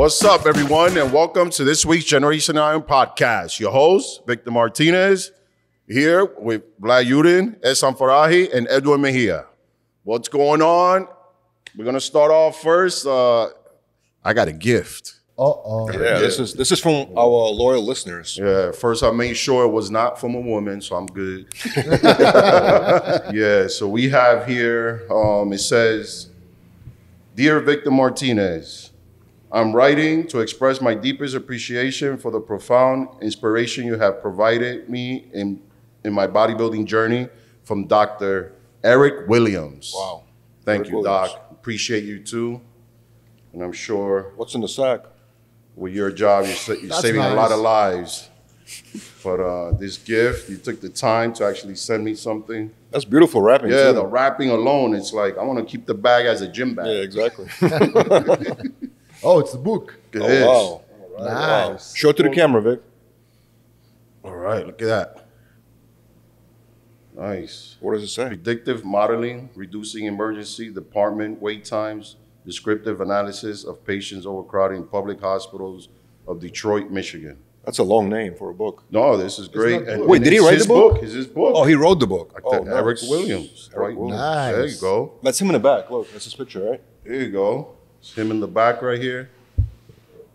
What's up, everyone, and welcome to this week's Generation Iron podcast. Your host, Victor Martinez, here with Vlad Yudin, Ehsan Farahi, and Edwin Mejia. What's going on? We're gonna start off first. Uh, I got a gift. Uh oh. Yeah, this is this is from our loyal listeners. Yeah, first I made sure it was not from a woman, so I'm good. yeah, so we have here, um, it says, Dear Victor Martinez, I'm writing to express my deepest appreciation for the profound inspiration you have provided me in, in my bodybuilding journey from Dr. Eric Williams. Wow. Thank Eric you, Williams. Doc. Appreciate you too. And I'm sure What's in the sack? with your job, you're, you're That's saving a lot of lives. But uh, this gift, you took the time to actually send me something. That's beautiful wrapping. Yeah, too. the wrapping alone, it's like I want to keep the bag as a gym bag. yeah, exactly. Oh, it's the book. It oh, is. wow. Wow. Nice. Show it to the camera, Vic. All right, look at that. Nice. What does it say? Predictive modeling, reducing emergency department wait times, descriptive analysis of patients overcrowding public hospitals of Detroit, Michigan. That's a long name for a book. No, this is great. And- Wait, and did he write the book? It's his book. Oh, he wrote the book. Like Oh, the Eric. Williams. Eric right? Williams. There you go. That's him in the back. Look, that's his picture, right? There you go. It's him in the back right here.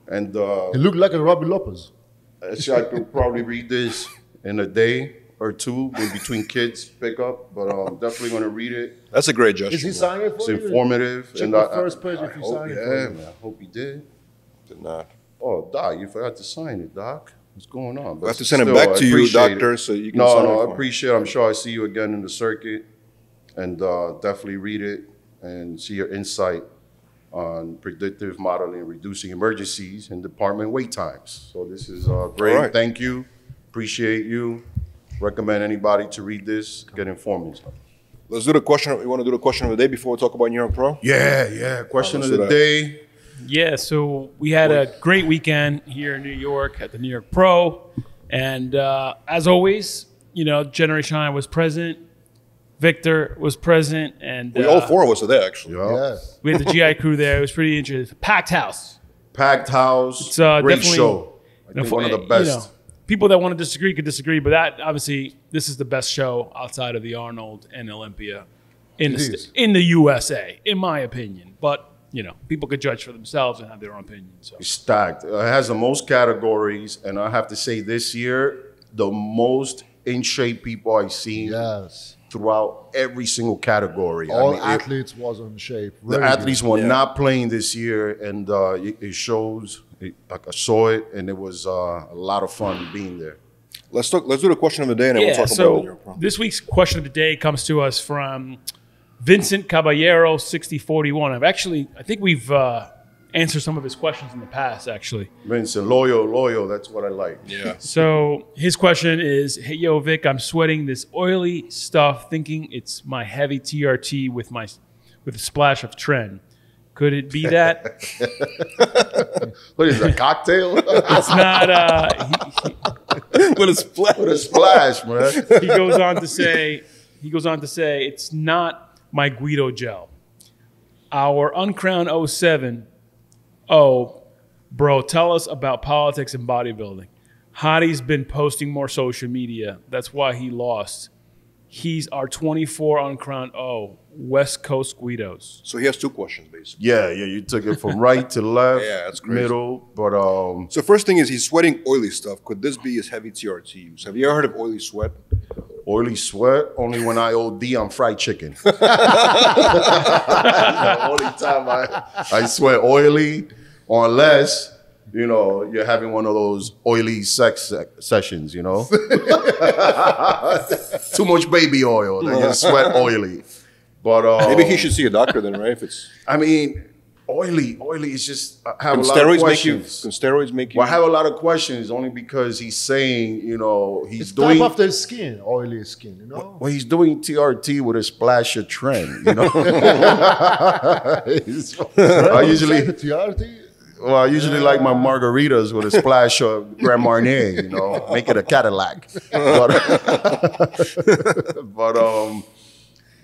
And uh, He looked like a Robbie Lopez. actually, I could probably read this in a day or two in between kids pick up, but I'm definitely going to read it. That's a great gesture. Is he man. signing it for It's you? informative. Check and the I- I- first page I if he hope- signed it Yeah, man. I hope he did. Did not. Oh, Doc, you forgot to sign it, Doc. What's going on? I have to send it back I to you, appreciate it. doctor, so you can No, sign no, it I for me. appreciate it. I'm sure I see you again in the circuit and uh, definitely read it and see your insight on predictive modeling, reducing emergencies and department wait times. So this is uh, great. All right. Thank you. Appreciate you. Recommend anybody to read this, get informed. Let's do the question. You want to do the question of the day before we talk about New York Pro? Yeah, yeah. Question let's of the that. day. Yeah, so we had a great weekend here in New York at the New York Pro, and uh, as always, you know, Generation I was present, Victor was present, and We uh, all four of us are there actually. Yeah. Yes. we had the GI crew there. It was pretty interesting. Packed house. Packed house. It's, uh, great definitely- show. I You know, think one of the you best. know, people that want to disagree could disagree, but that obviously this is the best show outside of the Arnold and Olympia in the, st- in the USA, in my opinion. But you know, people could judge for themselves and have their own opinion. So stacked. It has the most categories, and I have to say this year, the most in shape people I've seen Yes. Throughout every single category. I All mean, it- athletes was on shape. the athletes good. were Yeah. not playing this year, and uh, it, it shows. It, like I saw it, and it was uh, a lot of fun being there. Let's talk. Let's do the question of the day, and then yeah, we'll talk about New so York Pro. this week's question of the day comes to us from Vincent Caballero, sixty forty one. I've actually, I think we've uh, answered some of his questions in the past, actually. Vincent, loyal, loyal. That's what I like. Yeah. So his question is, "Hey, yo, Vic, I'm sweating this oily stuff, thinking it's my heavy TRT with my with a splash of Tren. Could it be that? What is it, a cocktail? it's not." Uh, he, With a splat. what a splash, man. he goes on to say, he goes on to say, it's not my Guido gel. Our uncrowned 07. Oh, bro, tell us about politics and bodybuilding. Hadi's been posting more social media. That's why he lost. He's our 24 on Crown O, West Coast Guidos. So he has two questions basically. Yeah, yeah. You took it from right to left, Yeah, that's crazy. middle, but um, So first thing is he's sweating oily stuff. Could this be his heavy TRT use? Have you ever heard of oily sweat? Oily sweat only when I OD on fried chicken. the only time I, I sweat oily, unless you know you're having one of those oily sex se- sessions. You know, too much baby oil, then you sweat oily. But uh, Maybe he should see a doctor then, right? If it's I mean, oily, oily is just I have can a lot of steroids make you questions. can steroids make you well, I have a lot of questions only because he's saying, you know, he's It's doing type of the skin, oily skin, you know? Well, he's doing TRT with a splash of Tren, you know. I usually, TRT? well, I usually like my margaritas with a splash of Grand Marnier, you know, make it a Cadillac. But, but um,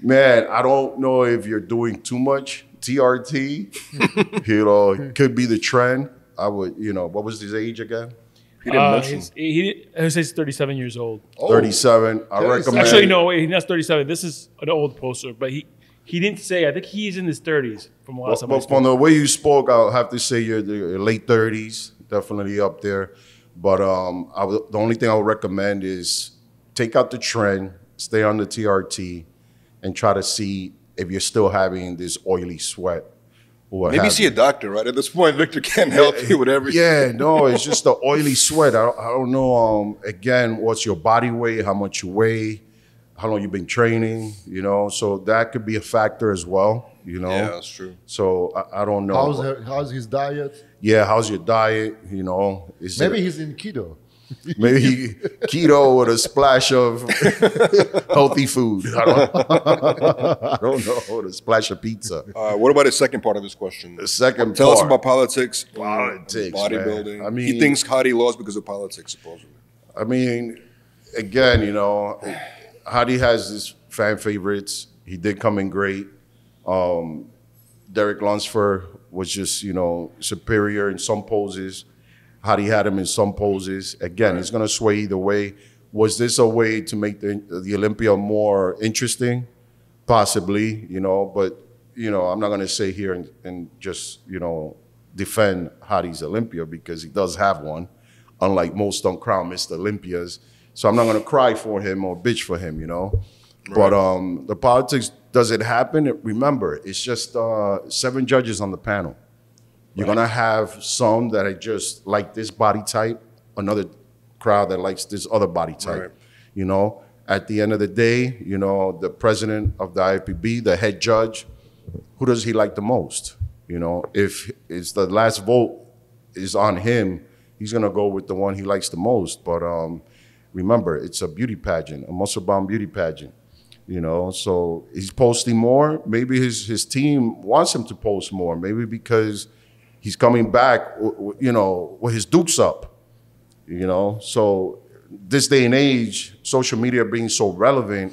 man, I don't know if you're doing too much TRT. you know, it could be the Tren. I would, you know, what was his age again? He didn't Uh, mention. his, he, he says 37 years old. Oh, 37. I 37. recommend. Actually, no, wait, he's not 37. This is an old poster, but he he didn't say. I think he's in his 30s from the last But, time I but spoke. from the way you spoke, I'll have to say you're the late 30s, definitely up there. But um, I would, the only thing I would recommend is take out the Tren, stay on the TRT, and try to see if you're still having this oily sweat. or what Maybe see you. a doctor, right? At this point, Victor can't help you with everything. Yeah, no, it's just the oily sweat. I don't, I don't know. Um, again, what's your body weight? How much you weigh? How long you've been training? You know, so that could be a factor as well. You know, Yeah, that's true. so I, I don't know. how's, her, how's his diet? yeah, how's your diet? You know, is Maybe it, he's in keto. Maybe he, keto with a splash of healthy food. I don't, I don't know. With a splash of pizza. Uh, what about the second part of his question? The second Tell us about politics, Politics, bodybuilding. man. I he thinks Hadi lost because of politics, supposedly. I mean, again, you know, Hadi has his fan favorites. He did come in great. Um, Derek Lunsford was just, you know, superior in some poses. Hadi had him in some poses. Again, it's going to sway either way. Was this a way to make the, the Olympia more interesting? Possibly, you know, but, you know, I'm not going to say here and, and just, you know, defend Hadi's Olympia because he does have one unlike most uncrowned Mr. Olympias. So I'm not going to cry for him or bitch for him, you know. Right. But um, the politics, does it happen? Remember, it's just uh, seven judges on the panel. You're going to have some that are just like this body type, another crowd that likes this other body type. Right. You know, at the end of the day, you know, the president of the IFBB, the head judge, who does he like the most? You know, if it's the last vote is on him, he's gonna go with the one he likes the most. But um, remember, it's a beauty pageant, a muscle bound beauty pageant. You know, so he's posting more. Maybe his his team wants him to post more. Maybe because he's coming back, you know, with his dukes up. You know, so this day and age, social media being so relevant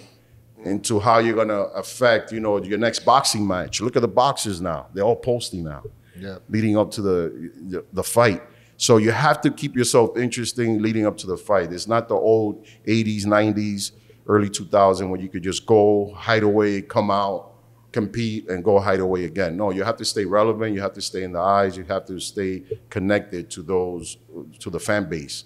into how you're gonna affect, you know, your next boxing match. Look at the boxers now; they're all posting now, Yeah. leading up to the the, the fight. So you have to keep yourself interesting leading up to the fight. It's not the old '80s, '90s, early 2000 when you could just go hide away, come out, compete, and go hide away again. No, you have to stay relevant. You have to stay in the eyes. You have to stay connected to those to the fan base.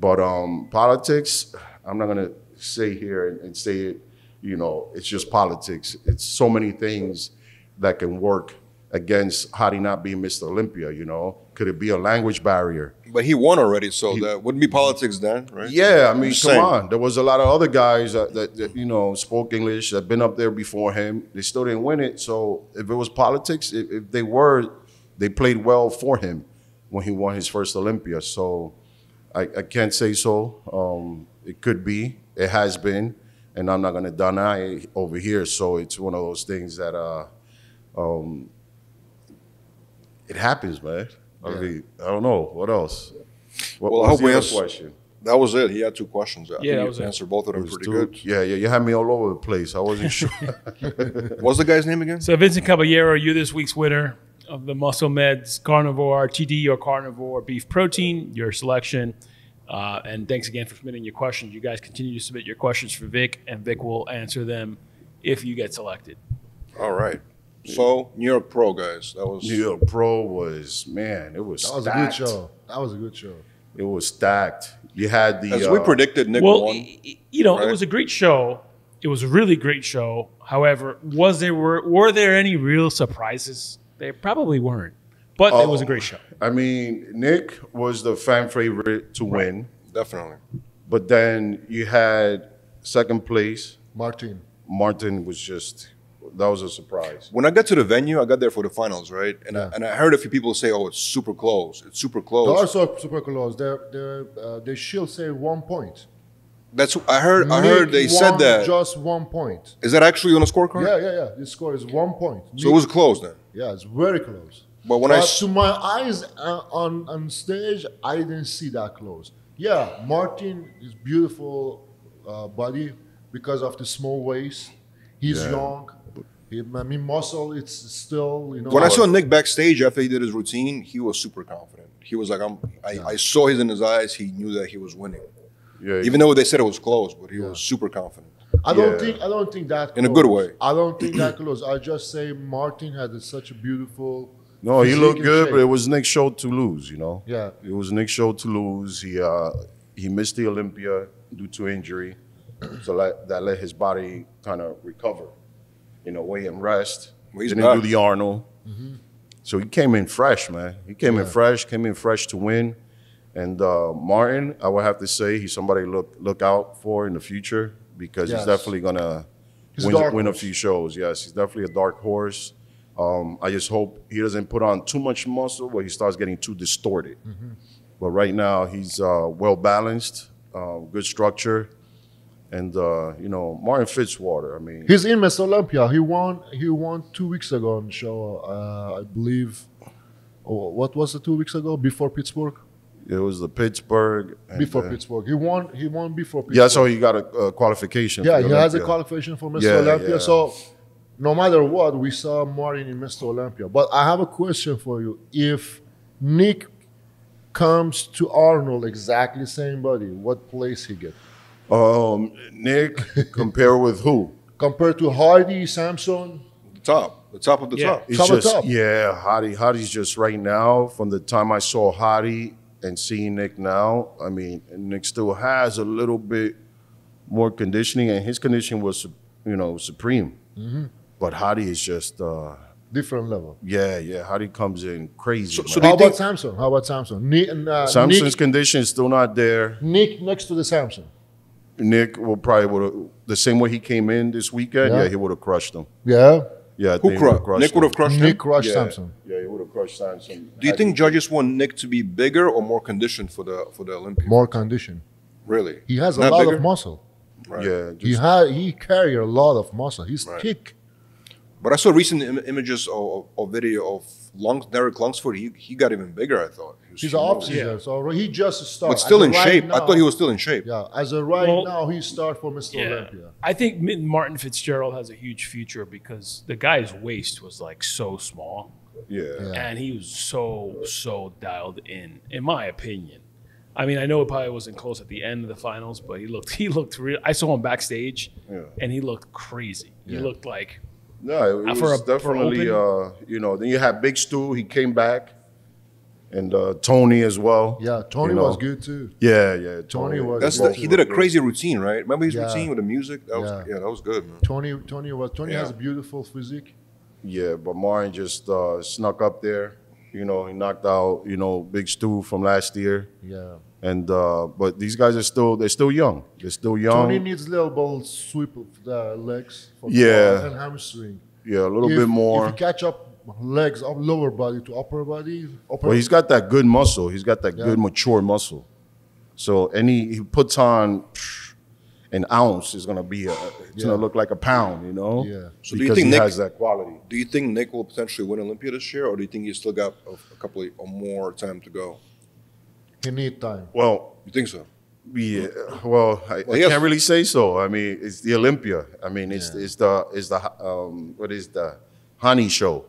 But um, politics, I'm not gonna say here and, and say it. You know, it's just politics. It's so many things that can work against Hadi not being Mr. Olympia. You know, could it be a language barrier? But he won already, so that wouldn't be politics then, right? Yeah, I mean, Just come saying. on. There was a lot of other guys that, that, that, you know spoke English that been up there before him. They still didn't win it. So if it was politics, if, if they were, they played well for him when he won his first Olympia. So I, I can't say so. Um, it could be. It has been, and I'm not gonna deny it over here. So it's one of those things that uh, um, it happens, man. I Yeah. mean, I don't know what else. What, Well, I what was hope the we other question? That was it. He had two questions. I Yeah, think that you was answered both of them pretty two- good. Yeah, yeah, you had me all over the place. I wasn't sure. What's the guy's name again? So Vincent Caballero, you're this week's winner of the MuscleMeds Carnivore TD or Carnivore Beef Protein, your selection. Uh, and thanks again for submitting your questions. You guys continue to submit your questions for Vic, and Vic will answer them if you get selected. All right. So New York Pro guys, that was New York Pro was man, it was That was stacked. a good show. That was a good show. It was stacked. You had the as uh, we predicted. Nick well, won. y- y- you know, right? it was a great show. It was a really great show. However, was there were were there any real surprises? There probably weren't, but it was a Oh. great show. I mean, Nick was the fan favorite to win, Definitely. but then you had second place. Martin. Martin was just that was a surprise. When I got to the venue, I got there for the finals, right? And Yeah. I, and I heard a few people say, "Oh, it's super close. It's super close." They close." are so super close. They're, they're, uh, they should say one point. That's I heard. I heard they said that. Just one point. Is that actually on the scorecard? Yeah, yeah, yeah. The score is one point. So it was close then. Yeah, it's very close. But when I but s- to my eyes uh, on on stage, I didn't see that close. Yeah, Martin is beautiful uh, body because of the small waist. He's Yeah. young. He, I mean, muscle. It's still you know. When I saw Nick backstage after he did his routine, he was super confident. He was like, "I'm." I, I saw it in his eyes. He knew that he was winning, Yeah, even though they said it was close. But he was super confident. I don't Yeah. think I don't think that In a good way. I don't think that close. I just say Martin had such a beautiful. No, he looked good, shape. but it was Nick's show to lose. You know. Yeah. It was Nick's show to lose. He uh, he missed the Olympia due to injury, so that, that let his body kind of recover, in know, and rest. Well, he's Didn't do the Arnold. So he came in fresh, man. He came in fresh, came in fresh to win. And uh, Martin, I would have to say, he's somebody look look out for in the future because Yes. he's definitely gonna He's win, dark win a few shows. Yes, he's definitely a dark horse. Um, I just hope he doesn't put on too much muscle where he starts getting too distorted. Mm-hmm. But right now, he's uh, well balanced, uh, good structure, and uh, you know Martin Fitzwater. I mean, He's in Miss Olympia. He won. He won two weeks ago on the show. Uh, I believe. Oh, what was it two weeks ago before Pittsburgh? it was the Pittsburgh. Before Pittsburgh, he won. He won before Pittsburgh. Yeah, so he got a, uh qualification. Yeah, he the has a qualification for Mr. Yeah, Olympia. yeah. So no matter what, we saw Martin in Mr. Olympia. But I have a question for you. If Nick comes to Arnold exactly same body, what place he get? Um, Nick, compare with who? Compared to Hadi, Samson, The top, the top of the Yeah. top. It's Top of just top. yeah, Hadi. Hadi's just right now. From the time I saw Hadi and seeing Nick now, I mean, Nick still has a little bit more conditioning, and his condition was, you know, supreme. Mm-hmm. But Hadi is just, uh, different level. yeah, yeah. Hadi comes in crazy. So- so do How you about think- Samson? How about Samson? Nick, uh, Samson's Nick, condition is still not there. Nick next to the Samson. Nick will probably would have the same way he came in this weekend. Yeah. Yeah, he would have crushed them. Yeah, Yeah, Who think he crushed? Nick would have him. crushed Nick him. crushed yeah, Samson. Yeah, he would have crushed Samson. Do you think he- judges want Nick to be bigger or more conditioned for the for the Olympia? More condition. Really? He has a lot bigger? of muscle. Right. Yeah, He just, had he carry a lot of muscle. He's Right. thick. But I saw recent Im- images or, or video of Lungs, Derek Lunsford. He he got even bigger. I thought. He was He's huge. an off season, so he just started. but still in right shape. I thought he was still in shape. Yeah, as of right Well- now, he start for Mr. Yeah. Olympia. I think Martin Fitzgerald has a huge future because the guy's waist was like so small. yeah. Yeah. and he was so so dialed in in my opinion i mean i know it probably wasn't close at the end of the finals but he looked he looked real i saw him backstage Yeah. and he looked crazy he looked like No, it was for a- definitely, open- uh, you know, then you had Big Stu, he came back, and uh, Tony as well. Yeah, Tony you know. was good too. Yeah, yeah. Tony was- That's the, he did a crazy routine, right? Remember his Yeah. routine with the music? That was Yeah. yeah, that was good, man. Tony, Tony was Tony has a beautiful physique. Yeah, but Martin just uh, snuck up there. You know, he knocked out, you know, Big Stu from last year. Yeah, And uh, but these guys are still they're still young. They're still young. Tony needs a little ball sweep of the legs for Yeah. and hamstring. yeah, a little if, bit more. If you catch up legs up lower body to upper body, upper Well, he's got that good muscle. He's got that Yeah. good mature muscle. So any he puts on psh, an ounce is gonna be a, it's Yeah. gonna look like a pound, you know. Yeah. So do you because think he Nick- has that quality. Do you think Nick will potentially win Olympia this year, or do you think he's still got a, a couple of, or more time to go? he need time. Well, You think so? yeah. Well, I, Well, I has- can't really say so. I mean, it's the Olympia. I mean, it's Yeah. it's the it's the um what is the honey show?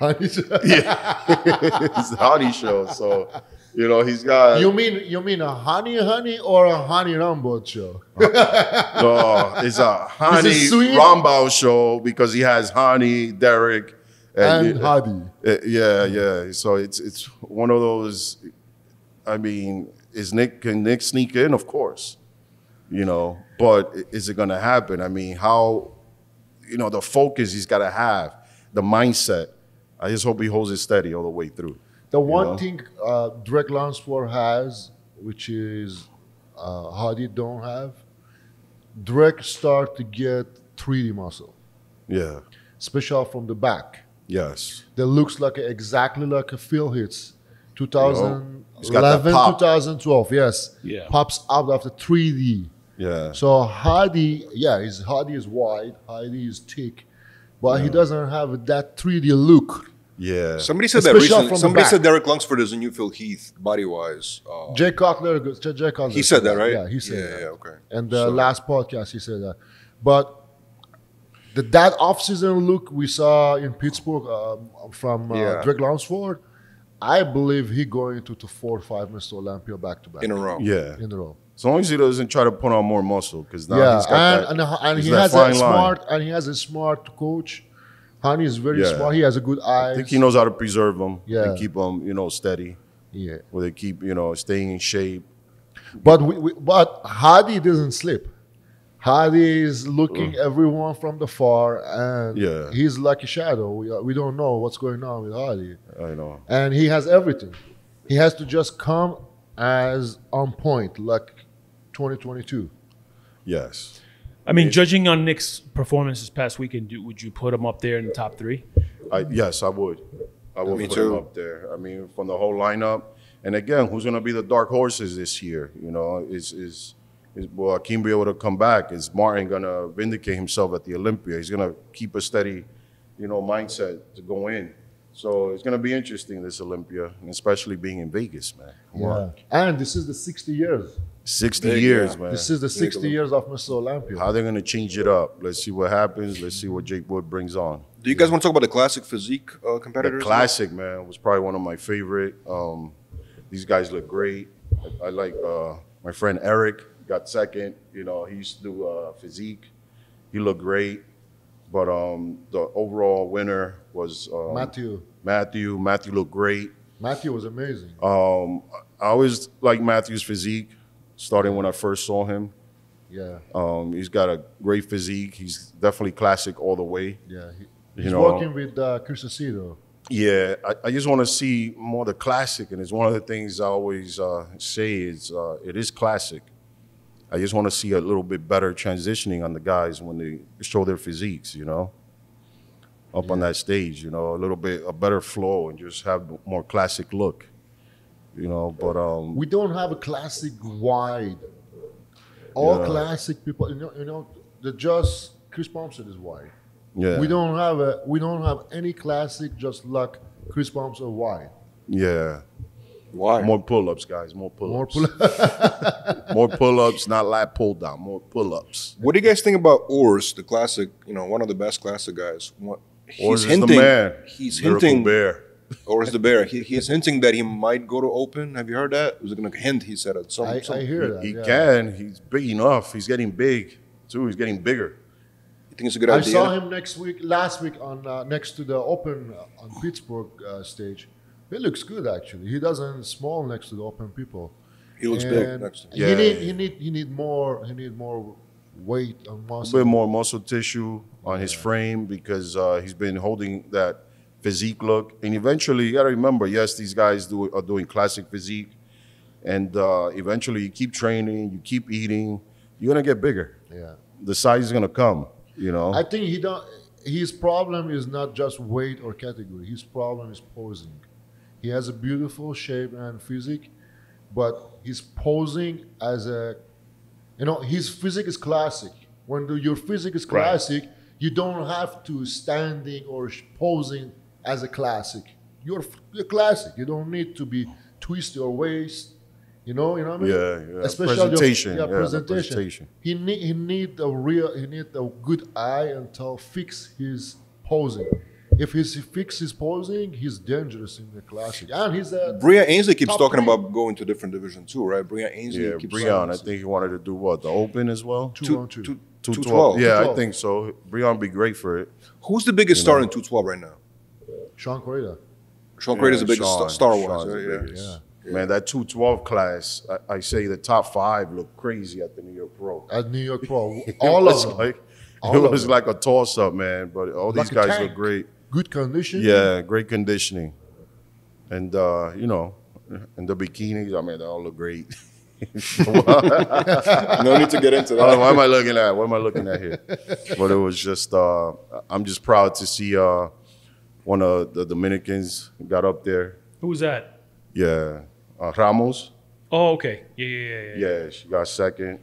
it's the honey show. So you know he's got you mean you mean a honey honey or a honey rumble show? No, it's a Honey sweet? Rambod show because he has Honey, Derek, And Hadi. Uh, yeah, yeah. So it's it's one of those. I mean, is Nick can Nick sneak in? Of course, you know. But is it going to happen? I mean, how? You know, the focus he's got to have, the mindset. I just hope he holds it steady all the way through. The one know? thing uh, Derek Lunsford has, which is uh, Hadi don't have, Derek start to get 3D muscle, Yeah. especially from the back. Yes. That looks like a, exactly like a Phil Heath. He's got 2011, 2012, yes. Yeah. Pops out after 3D. Yeah. So Hadi, yeah, his Hadi is wide, Hadi is thick, but he doesn't have that 3D look. Yeah. Somebody said that recently. Somebody back. said Derek Lunsford is a new Phil Heath body wise. Uh, Jay Cutler, Jay Jay Cutler. he said that, right? Yeah, he said yeah, that. Yeah, okay. And the So- last podcast, he said that. But the that off-season look we saw in Pittsburgh um, from uh, Yeah. Derek Lunsford, I believe he going to, to four or five Mr. Olympia back to back in a row. Yeah. in a row. As long as he doesn't try to put on more muscle, because now yeah, he's got and, that. and, and he's he has a line. smart and he has a smart coach. Hany is very Yeah. smart. He has a good eye. I think he knows how to preserve them Yeah. and keep them, you know, steady. Yeah, Where they keep, you know, staying in shape. but we, we, but Hadi doesn't sleep. Hadi is looking everyone from the far, and Yeah. he's like a shadow. We, we don't know what's going on with Hadi, I know. and he has everything. He has to just come as on point, like 2022. Yes. I mean, judging on Nick's performance this past weekend, do, would you put him up there in the top three? I, yes, I would. I would Me put him up there. I mean, from the whole lineup. And again, who's going to be the dark horses this year? You know, is is is will Akim be able to come back? Is Martin going to vindicate himself at the Olympia? He's going to keep a steady, you know, mindset to go in. So it's going to be interesting this Olympia, and especially being in Vegas, man. Come on. and this is the 60 years. 60 Big, years, yeah. man. This is the 60 years of Mr. Olympia. How they're going to change it up. Let's see what happens. Let's see what Jake Wood brings on. Do you guys want to talk about the classic physique uh, The competitors? classic, man, was probably one of my favorite. Um, these guys look great. I, I like uh, my friend Eric got second. You know, he used to do uh, physique. He looked great, but um, the overall winner was um, Matthew. Matthew. Matthew looked great. Matthew was amazing. Um, I always liked Matthew's physique, starting when I first saw him. Yeah, Um, he's got a great physique. He's definitely classic all the way. yeah. He, You he's know- working with uh, Chris Aceto. Yeah, I, I just want to see more the classic, and it's one of the things I always uh, say is uh, it is classic. I just want to see a little bit better transitioning on the guys when they show their physiques, you know, up on that stage, you know, a little bit a better flow and just have more classic look, you know. But um, We don't have a classic wide. All Yeah. classic people, you know, you know, the just Chris Thompson is wide. yeah, We don't have a we don't have any classic just luck Chris Thompson wide. yeah, Why? more pull-ups, guys, more pull-ups, More pull more pull-ups, not lat pull down, more pull-ups. What do you guys think about Ors, the classic? You know, one of the best classic guys. What, he's Or is the man, He's Lyrical hinting. bear. Or is the bear? He, he's hinting that he might go to Open. Have you heard that? Was it going to hint? He said it. some. I, some I hear that. He yeah. can. He's big enough. He's getting big too. He's getting bigger. You think it's a good I idea? I saw him next week, last week on uh, next to the Open uh, on Pittsburgh uh, stage. He looks good actually. He doesn't small next to the Open people. He looks big And next to him. He Yeah. need he need he need more he need more weight and muscle. A muscle. bit more muscle tissue on his frame because uh, he's been holding that physique look. And eventually, you got to remember, yes, these guys do, are doing classic physique, and uh, eventually, you keep training, you keep eating, you're gonna get bigger. Yeah. The size is gonna come. You know. I think he don't. His problem is not just weight or category. His problem is posing. He has a beautiful shape and physique, but he's posing as a, you know, his physique is classic. When the, your physique is Right. classic, you don't have to standing or sh- posing as a classic. You're, a classic. You don't need to be twist your waist. You know, you know what I mean? Yeah, yeah. Especially Presentation, yeah, yeah, presentation. presentation. He need he need a real he need a good eye and until fix his posing. If he's he fix his posing, he's dangerous in the classic. And he's a Breon Ansley keeps talking three. about going to different division too, right? Breon Ansley yeah, keeps Breon. I think he wanted to do what the Open as well. two, Two- on two. two- 212. 212. Yeah, I think so. Breon be great for it. Who's the biggest star in 212 right now? Shaun Clarida. Sean Craig is the Yeah, biggest Sean- star Sean's wise. the Right? Yeah. biggest. Man, that 212 class, I, I say the top five look crazy at the New York Pro. At New York Pro. All of them. Like, All it of was them. like a toss up, man. But all Like these guys tank. look great. Good condition. Yeah, great conditioning. And, uh, you know, and the bikinis, I mean, they all look great. no need to get into Oh, that. what am I looking at? What am I looking at here? But it was just, uh, I'm just proud to see uh, one of the Dominicans got up there. Who was that? Yeah, uh, Ramos. Oh, okay. Yeah, yeah, yeah. yeah. Yeah, she got second.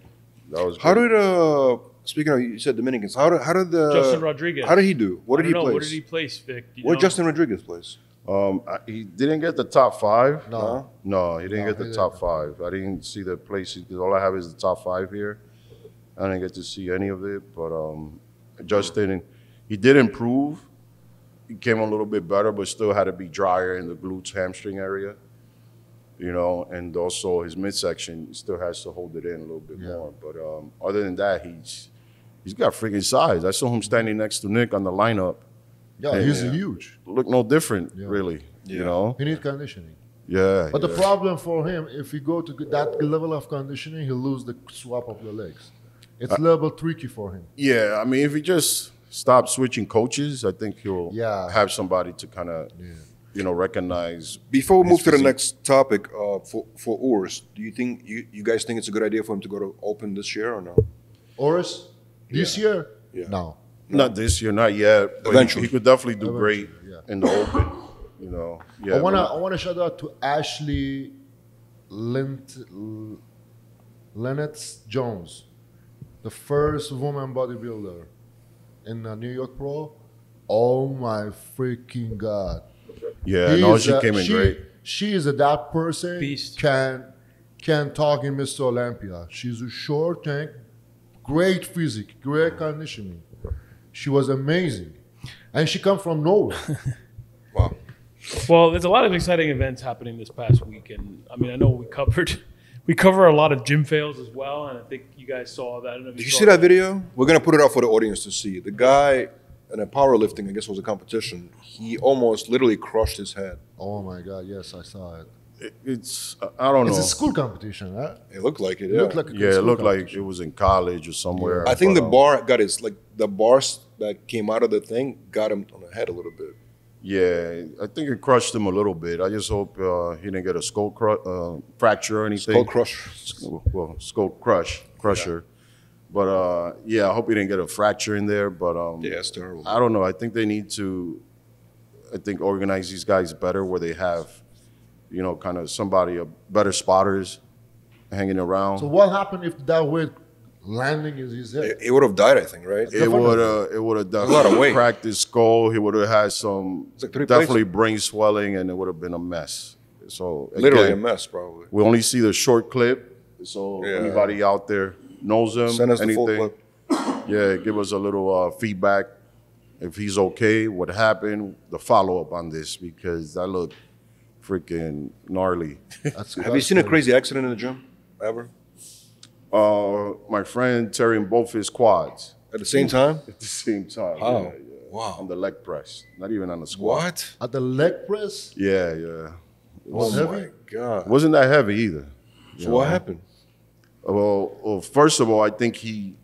That was How great. did uh speaking of you said Dominicans, how did how did the Justin Rodriguez. How did he do? What I did he don't know. place? What did he place, Vic? Do you Where know? Justin Rodriguez place? Um, I- he didn't get the top five. No. No, he didn't No, get the top didn't. five. I didn't see the places because all I have is the top five here. I didn't get to see any of it, but um, Justin, and he did improve. He came a little bit better, but still had to be drier in the glutes, hamstring area. You know, and also his midsection still has to hold it in a little bit Yeah. more. But um, other than that, he's he's got freaking size. I saw him standing next to Nick on the lineup. Yeah, Yeah, he's yeah. huge. Look no different, Yeah. really. You know, He needs conditioning. yeah. But the problem for him, if he go to that level of conditioning, he'll lose the swap of the legs. It's a little tricky for him. Yeah, I mean, if he just stops switching coaches, I think he'll Yeah. have somebody to kind of, you know, recognize. Before we his move to the next topic, uh, for for Urs, do you think you, you guys think it's a good idea for him to go to Open this year or no? Oris, this year, Yeah. no. Not this year, not yet. But Eventually. he, he could definitely do Eventually, great yeah. in the open. You know, yeah. I wanna but- I wanna shout out to Ashley Lint Lennox Jones, the first woman bodybuilder in the New York Pro. Oh my freaking god! yeah, He no, she a- came in she, great. She is a, that person Beast. can can talk in Mr. Olympia. She's a short tank, great physique, great conditioning. She was amazing, and she come from nowhere. Wow. Well, there's a lot of exciting events happening this past week, and I mean, I know we covered we cover a lot of gym fails as well, and I think you guys saw that. I don't Did you saw see that video? We're gonna put it out for the audience to see. The guy in a powerlifting, I guess, was a competition. He almost literally crushed his head. oh my god! Yes, I saw it. It- It's I don't know. It's a school competition, huh? It looked like it. It Yeah. looked like yeah, it looked like it was in college or somewhere. I think but, the um, bar got his like the bars that came out of the thing got him on the head a little bit. Yeah, I think it crushed him a little bit. I just hope uh, he didn't get a skull cru- uh, fracture or anything. Skull crush. well, skull crush, crusher. But uh, yeah, I hope he didn't get a fracture in there. But um, Yeah, it's terrible. I don't know. I think they need to, I think, organize these guys better where they have, you know, kind of somebody, a better spotters hanging around. So what happened if that weight landing is his head? It, it would have died, I think, right? it would have. it would have lot of definitely weight. cracked his skull. He would have had some like three definitely brain swelling, and it would have been a mess. So Literally again, a mess, probably. We only see the short clip. So Yeah. anybody out there knows him, Send us the full clip. yeah, give us a little uh, feedback if he's okay, what happened, the follow up on this because that looked freaking gnarly. That's, Have you seen a crazy accident in the gym ever? Uh, my friend tearing both his quads At the same time? at the same time. Wow. Yeah, yeah. Wow. On the leg press, not even on the squat. What? At the leg press? Yeah, yeah. Was oh heavy? my god. It wasn't that heavy either. So what happened? Well, well, first of all, I think he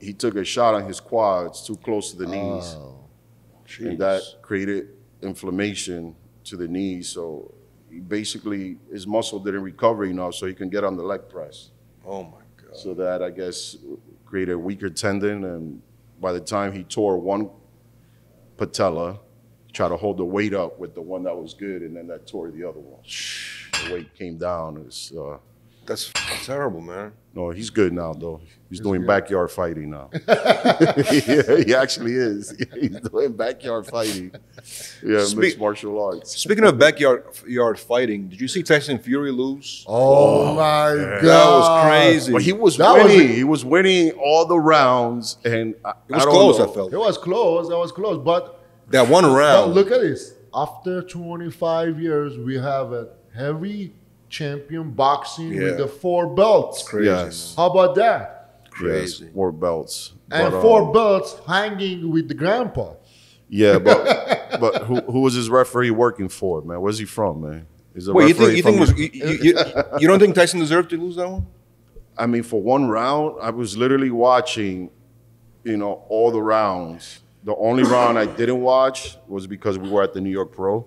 he took a shot on his quads too close to the knees. Oh. and that created inflammation to the knees. So he basically his muscle didn't recover enough, so he can get on the leg press. Oh my god. So that I guess created a weaker tendon, and by the time he tore one patella, tried to hold the weight up with the one that was good, and then that tore the other one. The weight came down. It's, uh, That's terrible, man. no, he's good now though. He's, doing good. backyard fighting now. yeah, he actually is. He's doing backyard fighting. Yeah, Speak- mixed martial arts. Speaking of backyard yard fighting, did you see Tyson Fury lose? Oh, oh my god. That was crazy. But he was That winning. a- he was winning all the rounds, and I, It was I don't close, know. I felt. It was close. It was close. But, That one round. look at this. After 25 years, we have a heavy champion boxing Yeah. with the four belts. crazy. Yes. How about that? Crazy. Yes, four belts. And But, four um, belts hanging with the grandpa. Yeah, but but who who was his referee working for, man? Where's he from, man? He's a Wait, you referee think you think from- was, you, you, you, you don't think Tyson deserved to lose that one? I mean, for one round, I was literally watching, you know, all the rounds. The only round I didn't watch was because we were at the New York Pro.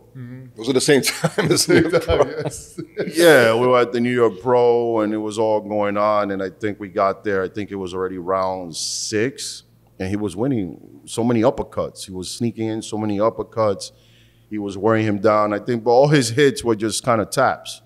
Was it the same time as the yes. Yeah, we were at the New York Pro and it was all going on. And I think we got there, I think it was already round six, and he was winning so many uppercuts. He was sneaking in so many uppercuts. He was wearing him down. I think, but all his hits were just kind of taps.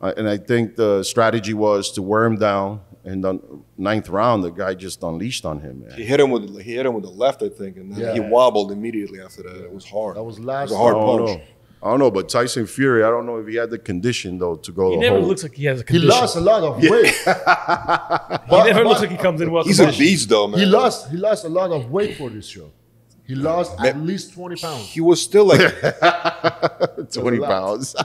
Uh, and I think the strategy was to wear him down. And the ninth round, the guy just unleashed on him, He hit him with he hit him with the left, I think, and then Yeah. he wobbled immediately after that. It was hard. That was last. It was a hard I punch. know. I don't know, but Tyson Fury, I don't know if he had the condition though to go. He the never whole- looks like he has a condition. He condition. lost a lot of weight. he never looks like he comes in well He's a beast, though, man. He lost. He lost a lot of weight for this show. He lost at least 20 pounds. He was still like 20 pounds.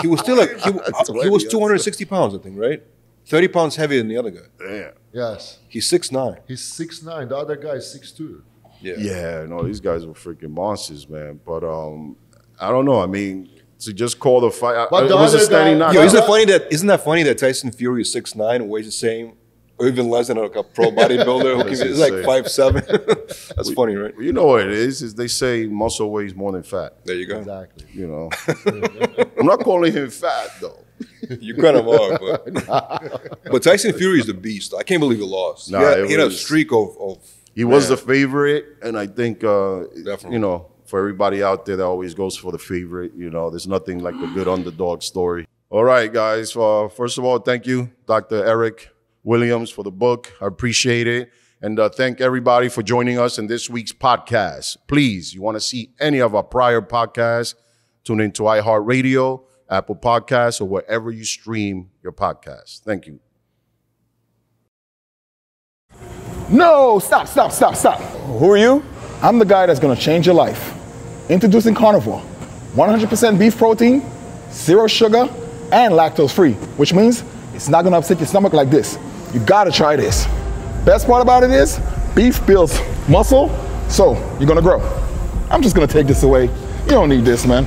he was still like he, he was 260 pounds, I think, right? 30 pounds heavier than the other guy. Yeah. Yes. He's 6'9". He's 6'9. The other guy is 6'2. Yeah. Yeah, no, these guys were freaking monsters, man. But um, I don't know. I mean, to just call the fight, But it the was a other standing guy- knockout. Yo, Yeah. isn't it funny that isn't that funny that Tyson Fury is 6'9", weighs the same, or even less than like a pro bodybuilder who can That's is like insane. five seven. That's funny, right? you know what it is? Is they say muscle weighs more than fat. There you go. Exactly. You know, I'm not calling him fat though. You kind of are, but but Tyson Fury is the beast. I can't believe he lost. Nah, he, had, he had a streak of, of He was Man. the favorite, and I think uh, Definitely. you know for everybody out there that always goes for the favorite. You know, there's nothing like a good underdog story. All right, guys. Uh, first of all, thank you, Dr. Eric Williams, for the book. I appreciate it. And uh, thank everybody for joining us in this week's podcast. Please, you want to see any of our prior podcasts, tune into iHeartRadio, Apple Podcasts, or wherever you stream your podcasts. Thank you. No, stop, stop, stop, stop. Who are you? I'm the guy that's gonna change your life. Introducing Carnivore 100% beef protein, zero sugar, and lactose free, which means it's not gonna upset your stomach like this. You gotta try this. Best part about it is beef builds muscle, so you're gonna grow. I'm just gonna take this away. You don't need this, man.